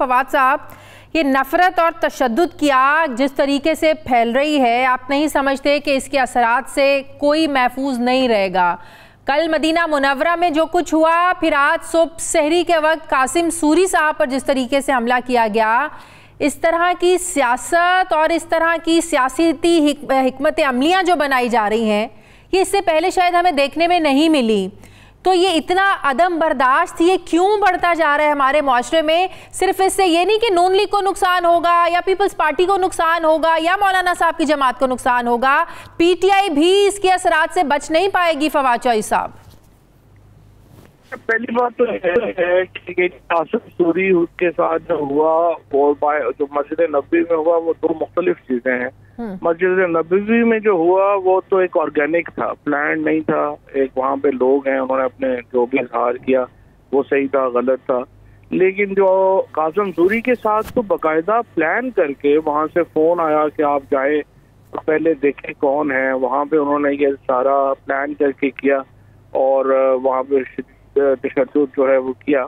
फवाद साहब, ये नफ़रत और तशद की आग जिस तरीके से फैल रही है, आप नहीं समझते कि इसके असरात से कोई महफूज नहीं रहेगा। कल मदीना मुनवरा में जो कुछ हुआ, फिर आज सुबह शहरी के वक्त कासिम सूरी साहब पर जिस तरीके से हमला किया गया, इस तरह की सियासत और इस तरह की सियासती हमत अमलियाँ जो बनाई जा रही हैं, ये इससे पहले शायद हमें देखने में नहीं मिली। तो ये इतना अदम बर्दाश्त, ये क्यों बढ़ता जा रहा है हमारे माशरे में? सिर्फ़ इससे ये नहीं कि नून लीग को नुकसान होगा या पीपल्स पार्टी को नुकसान होगा या मौलाना साहब की जमात को नुकसान होगा। पीटीआई भी इसके असरात से बच नहीं पाएगी फवाद साहब। पहली बात तो है कि आसिफ सूरी के साथ जो हुआ वो जो मस्जिद नबी में हुआ वो दो मुख्तलिफ़ चीज़ें हैं। हम्म। मस्जिद नबी में जो हुआ वो तो एक ऑर्गेनिक था प्लान नहीं था। एक वहाँ पे लोग हैं उन्होंने अपने जो भी इजहार किया वो सही था गलत था। लेकिन जो कासम सूरी के साथ तो बाकायदा प्लान करके वहाँ से फ़ोन आया कि आप जाए तो पहले देखें कौन है। वहाँ पे उन्होंने ये सारा प्लान करके किया और वहाँ पे तशद जो है वो किया।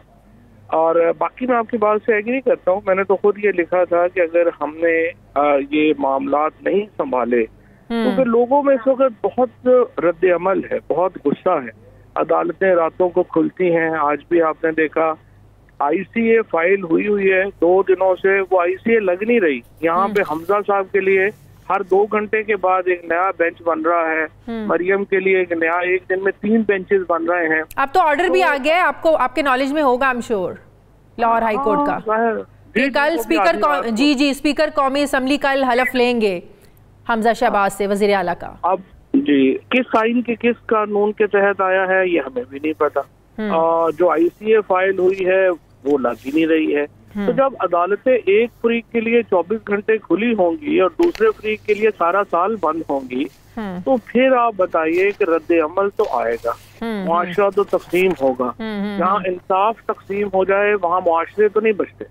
और बाकी मैं आपकी बात से एग्री करता हूँ। मैंने तो खुद ये लिखा था कि अगर हमने ये मामला नहीं संभाले तो हम्म। फिर लोगों में इस वक्त बहुत रद्द अमल है बहुत गुस्सा है। अदालतें रातों को खुलती हैं। आज भी आपने देखा आईसीए फ़ाइल हुई हुई है। दो दिनों से वो आईसीए लग नहीं रही। यहाँ हम्म। पे हमजा साहब के लिए हर दो घंटे के बाद एक नया बेंच बन रहा है। हम्म। मरियम के लिए एक नया एक दिन में तीन बेंचेस बन रहे हैं। अब तो ऑर्डर तो, भी आ गया है आपको आपके नॉलेज में होगा I am sure Lahore high court का। जी, कल स्पीकर जी जी स्पीकर कौमी असम्बली कल हलफ लेंगे हमजा शहबाज से वज़ीर अला का। अब जी किस आइन के किस कानून के तहत आया है ये हमें भी नहीं पता। हम्म। जो आईसीए फ़ाइल हुई है वो लग ही नहीं रही है। तो हम्म। जब अदालतें एक फ्रीक के लिए 24 घंटे खुली होंगी और दूसरे फ्रीक के लिए सारा साल बंद होंगी हम्म। तो फिर आप बताइए कि रद्द अमल तो आएगा हम्म, मुआशरा तो तकसीम होगा। जहाँ इंसाफ तकसीम हो जाए वहाँ मुआशरे तो नहीं बचते।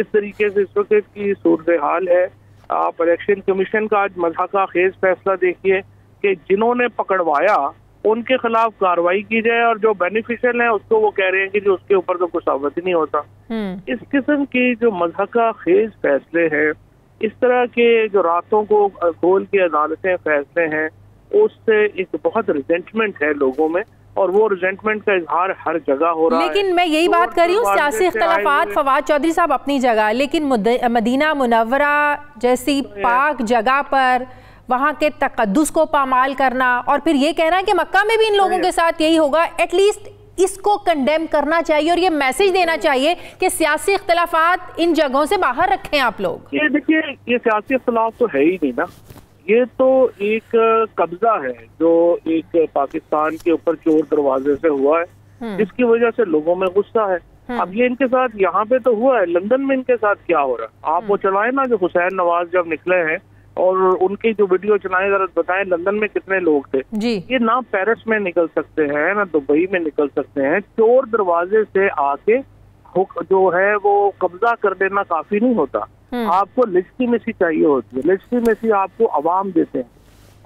इस तरीके से इस वक्त की सूरत हाल है। आप इलेक्शन कमीशन का आज मज़ा का खेज फैसला देखिए कि जिन्होंने पकड़वाया उनके खिलाफ कार्रवाई की जाए और जो बेनिफिशियल है उसको वो कह रहे हैं कि जो उसके ऊपर तो कुछ साबित ही नहीं होता हम्म। इस किस्म की जो मजहका खेज फैसले हैं इस तरह के जो रातों को खोल के अदालतें फैसले हैं उससे एक बहुत रिजेंटमेंट है लोगों में और वो रिजेंटमेंट का इजहार हर जगह हो रहा लेकिन है मैं यही तो बात कर रही हूँ सियासी इख्तलाफात फवाद चौधरी साहब अपनी जगह लेकिन मदीना मुनवरा जैसी तो पाक जगह पर वहाँ के तकदस को पामाल करना और फिर ये कहना कि मक्का में भी इन लोगों के साथ यही होगा एटलीस्ट इसको कंडेम करना चाहिए और ये मैसेज देना चाहिए कि सियासी इख्तलाफात इन जगहों से बाहर रखें आप लोग ये देखिए ये सियासी इख्तलाफ तो है ही नहीं ना ये तो एक कब्जा है जो एक पाकिस्तान के ऊपर चोर दरवाजे से हुआ है हम्म। जिसकी वजह से लोगों में गुस्सा है हम्म। अब ये इनके साथ यहाँ पे तो हुआ है लंदन में इनके साथ क्या हो रहा है आप वो हम्म। चलाए ना जो हुसैन नवाज़ जब निकले हैं और उनकी जो वीडियो चलाए जरा बताएँ लंदन में कितने लोग थे? जी। ये ना पेरिस में निकल सकते हैं ना दुबई में निकल सकते हैं। चोर दरवाजे से आके जो है वो कब्जा कर देना काफ़ी नहीं होता। हम्म। आपको लेजिटिमेसी चाहिए होती है। लेजिटिमेसी आपको अवाम देते हैं।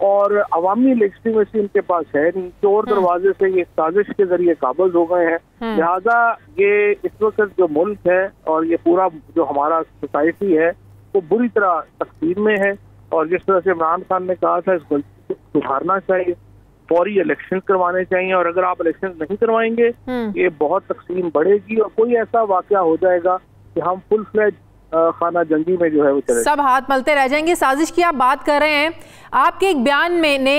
और अवामी लेजिटिमेसी इनके पास है चोर हम्म। दरवाजे से ये साजिश के ज़रिए काबज हो गए हैं। हम्म। लिहाजा ये इस वक्त जो मुल्क है और ये पूरा जो हमारा सोसाइटी है वो बुरी तरह तकसीम में है। और जिस तरह से इमरान खान ने कहा था इस गलती को सुधारना चाहिए फौरी इलेक्शन करवाने चाहिए और अगर आप इलेक्शन नहीं करवाएँगे हम्म। ये बहुत तकसीम बढ़ेगी और कोई ऐसा वाक्य हो जाएगा कि हम फुल फ्लैज खाना जंगी में जो है वो चले सब हाथ मलते रह जाएँगे। साजिश की आप बात कर रहे हैं आपके एक बयान में ने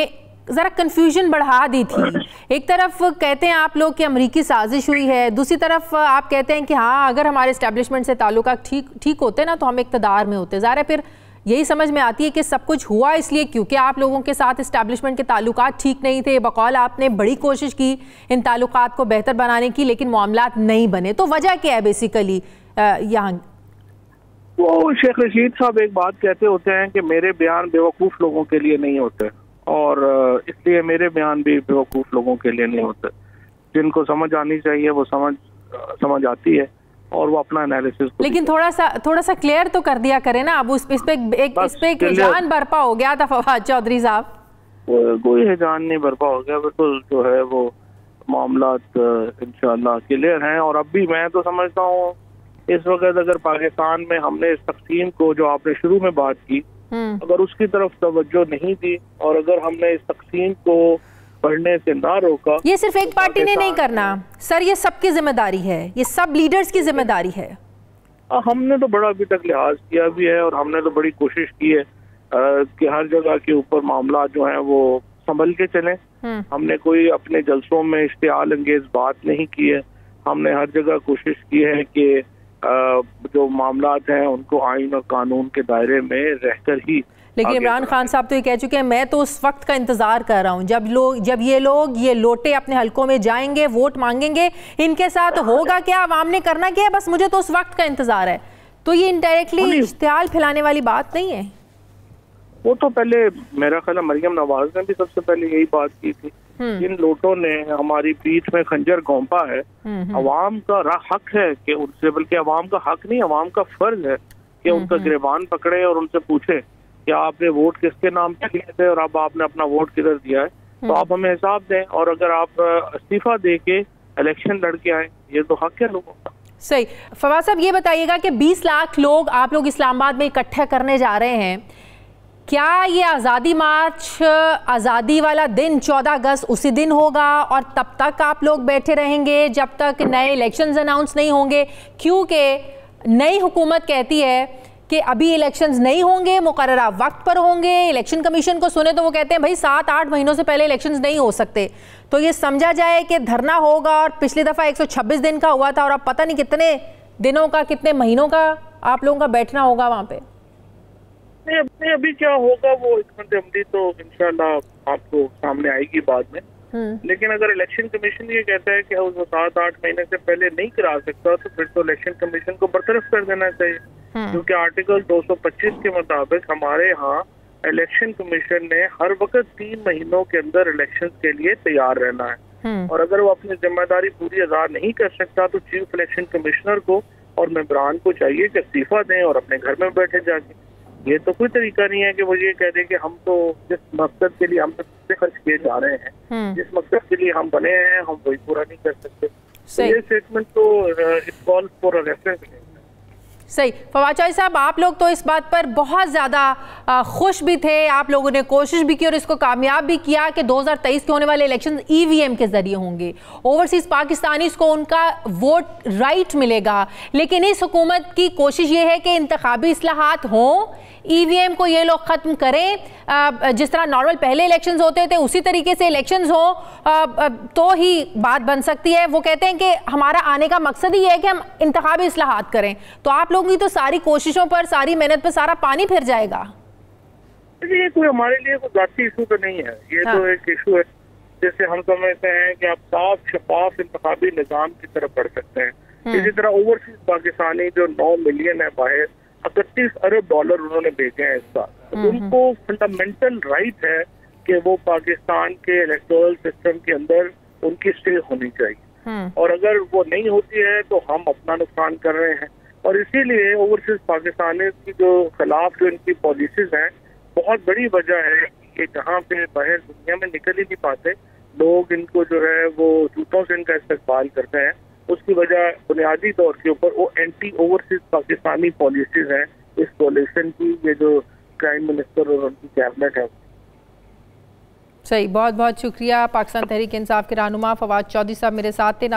ज़रा कन्फ्यूज़न बढ़ा दी थी। एक तरफ़ कहते हैं आप लोग कि अमरीकी साजिश हुई है दूसरी तरफ़ आप कहते हैं कि हाँ अगर हमारे इस्टेब्लिशमेंट से ताल्लुका ठीक ठीक होते ना तो हम इकतदार में होते। ज़ाहिर फिर यही समझ में आती है कि सब कुछ हुआ इसलिए क्योंकि आप लोगों के साथ इस्टेब्लिशमेंट के ताल्लुक ठीक नहीं थे। बकौल आपने बड़ी कोशिश की इन ताल्लुक को बेहतर बनाने की, लेकिन मामला नहीं बने। तो वजह क्या है बेसिकली यहाँ। वो शेख रशीद साहब एक बात कहते होते हैं कि मेरे बयान बेवकूफ़ लोगों के लिए नहीं होते और इसलिए मेरे बयान भी बेवकूफ़ लोगों के लिए नहीं होते। जिनको समझ आनी चाहिए, वो समझ समझ आती है। और वो अपना एनालिसिस लेकिन थोड़ा सा थोड़ा सा क्लियर तो कर दिया करें ना अब उस इस पे एक इस पे एक जान बरपा हो गया था फवाद चौधरी साहब। कोई है जान नहीं बरपा हो गया बिल्कुल जो है वो मामला इंशाल्लाह क्लियर हैं। और अब भी मैं तो समझता हूँ इस वक्त अगर पाकिस्तान में हमने इस तकसीम को जो आपने शुरू में बात की हम्म, अगर उसकी तरफ़ तवज्जो नहीं दी और अगर हमने इस तकसीम को बढ़ने से ना रोका ये सिर्फ़ एक तो पार्टी ने नहीं करना। सर ये सबकी ज़िम्मेदारी है। ये सब लीडर्स की ज़िम्मेदारी है। हाँ, हमने तो बड़ा अभी तक लिहाज किया भी है और हमने तो बड़ी कोशिश की है अ, कि हर जगह के ऊपर मामला जो है वो संभल के चलें। हम्म, हमने कोई अपने जलसों में इश्तियाल अंगेज बात नहीं की है। हमने हर जगह कोशिश की है कि जो मामला हैं उनको आइन और कानून के दायरे में रहकर ही लेकिन इमरान खान साहब तो ये कह चुके हैं मैं तो उस वक्त का इंतज़ार कर रहा हूँ। जब लोग जब ये लोग ये लोटे अपने हलकों में जाएँगे वोट मांगेंगे इनके साथ होगा क्या? आवाम ने करना क्या है? बस मुझे तो उस वक्त का इंतज़ार है। तो ये इनडायरेक्टली। इश्तियाल फैलाने वाली बात नहीं है। वो तो पहले मेरा ख्याल है मरियम नवाज़ ने भी सबसे पहले यही बात की थी। हम्म, जिन लोटों ने हमारी पीठ में खंजर घोंपा है। हम्म, हम्म, अवाम का हक है कि उनसे बल्कि अवाम का हक नहीं अवाम का फ़र्ज़ है कि हम्म, उनका गिरबान पकड़े और उनसे पूछे। कि आपने वोट किसके नाम पे दिए थे और अब आपने अपना वोट किधर दिया है? तो हम्म। आप हमें हिसाब दें और अगर आप इस्तीफा दे के इलेक्शन लड़के आए ये तो हक है लोगों का। सही। फवाद साहब ये बताइएगा कि 20 लाख लोग आप लोग इस्लामाबाद में इकट्ठे करने जा रहे हैं। क्या ये आज़ादी मार्च आज़ादी वाला दिन 14 अगस्त उसी दिन होगा और तब तक आप लोग बैठे रहेंगे जब तक नए इलेक्शंस अनाउंस नहीं होंगे? क्योंकि नई हुकूमत कहती है कि अभी इलेक्शंस नहीं होंगे मुकर वक्त पर होंगे इलेक्शन कमीशन को सुने तो वो कहते हैं, भाई सात आठ महीनों से पहले इलेक्शंस नहीं हो सकते। तो ये समझा जाए कि धरना होगा और पिछली दफ़ा 126 दिन का हुआ था और अब पता नहीं कितने दिनों का, कितने महीनों का आप लोगों का बैठना होगा वहाँ पे। अभी क्या होगा वो हिकमत तो इंशाल्लाह आपको सामने आएगी बाद में। लेकिन अगर इलेक्शन कमीशन ये कहता है कि वो सात आठ महीने से पहले नहीं करा सकता तो फिर तो इलेक्शन कमीशन को बरतरफ कर देना चाहिए। हम्म। क्योंकि आर्टिकल 225 के मुताबिक हमारे यहाँ इलेक्शन कमीशन ने हर वक्त तीन महीनों के अंदर इलेक्शन के लिए तैयार रहना है। हम्म। और अगर वो अपनी ज़िम्मेदारी पूरी अदा नहीं कर सकता तो चीफ इलेक्शन कमिश्नर को और मेम्बरान को चाहिए कि इस्तीफा दें और अपने घर में बैठे जाके। ये तो कोई तरीका नहीं है कि वो ये कह दें कि हम तो जिस मकसद के लिए हम तो पैसे खर्च किए जा रहे हैं हम्म। जिस मकसद के लिए हम बने हैं हम वही पूरा नहीं कर सकते। तो ये स्टेटमेंट तो इस कॉल फॉर रेफरेंस सही। फवाद चौधरी साहब आप लोग तो इस बात पर बहुत ज़्यादा खुश भी थे। आप लोगों ने कोशिश भी की और इसको कामयाब भी किया कि 2023 के होने वाले इलेक्शन ईवीएम के ज़रिए होंगे। ओवरसीज़ पाकिस्तानी को उनका वोट राइट मिलेगा। लेकिन इस हुकूमत की कोशिश ये है कि इंतखाबी असलाहत हों ईवीएम को ये लोग ख़त्म करें। जिस तरह नॉर्मल पहले इलेक्शंस होते थे उसी तरीके से इलेक्शंस हों। तो ही बात बन सकती है। वो कहते हैं कि हमारा आने का मकसद ही है कि हम इंतखाबी असलाहत करें। तो आप लोगों की तो सारी कोशिशों पर सारी मेहनत पर सारा पानी फिर जाएगा। ये कोई हमारे लिए कोई जाती इशू तो नहीं है। ये हाँ। तो एक इशू है। जैसे हम समझते हैं कि आप साफ़ शफाफ इंतखाबी निज़ाम की तरफ़ बढ़ सकते हैं। इसी तरह ओवरसीज पाकिस्तानी जो नौ मिलियन है बाहर इकतीस अरब डॉलर उन्होंने भेजे हैं इस साल तो उनको फंडामेंटल राइट है कि वो पाकिस्तान के इलेक्टोरल सिस्टम के अंदर उनकी स्टे होनी चाहिए। हम्म। और अगर वो नहीं होती है तो हम अपना नुकसान कर रहे हैं। और इसीलिए ओवरसीज पाकिस्तानी की जो खिलाफ जो इनकी पॉलिसीज़ हैं बहुत बड़ी वजह है कि जहाँ पे बाहर दुनिया में निकल ही नहीं पाते लोग इनको जो है वो जूतों से इनका इस्तेमाल करते हैं। उसकी वजह बुनियादी तौर के ऊपर वो एंटी ओवरसीज पाकिस्तानी पॉलिसीज़ हैं। इस कोलिशन की ये जो प्राइम मिनिस्टर और उनकी कैबिनेट है। सही बहुत बहुत शुक्रिया। पाकिस्तान तहरीक इंसाफ के रहनुमा फवाद चौधरी साहब मेरे साथ थे।